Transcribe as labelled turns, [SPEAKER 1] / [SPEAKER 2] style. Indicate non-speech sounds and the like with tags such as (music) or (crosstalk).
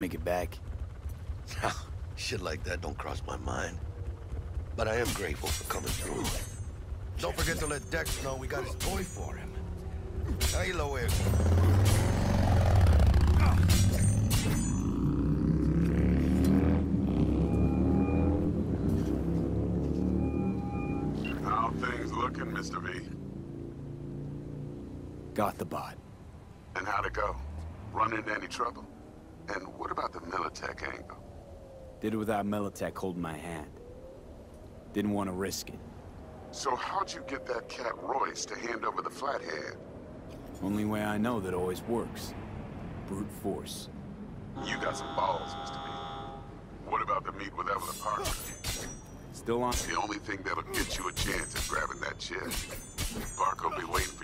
[SPEAKER 1] make it back. (laughs)
[SPEAKER 2] Shit like that don't cross my mind. But I am grateful for coming through. Don't forget to let Dex know we got his boy for him. Ahí lo es.
[SPEAKER 3] How things looking, Mr. V?
[SPEAKER 1] Got the bot.
[SPEAKER 3] And how'd it go? Run into any trouble? And what about the Militech angle?
[SPEAKER 1] Did it without Militech holding my hand. Didn't want to risk it.
[SPEAKER 3] So how'd you get that cat Royce to hand over the flathead?
[SPEAKER 1] Only way I know that always works. Brute force.
[SPEAKER 3] You got some balls, Mr. V. What about the meet with Evelyn Parker?
[SPEAKER 1] Still on?
[SPEAKER 3] The only thing that'll get you a chance at grabbing that chest. Parker will be waiting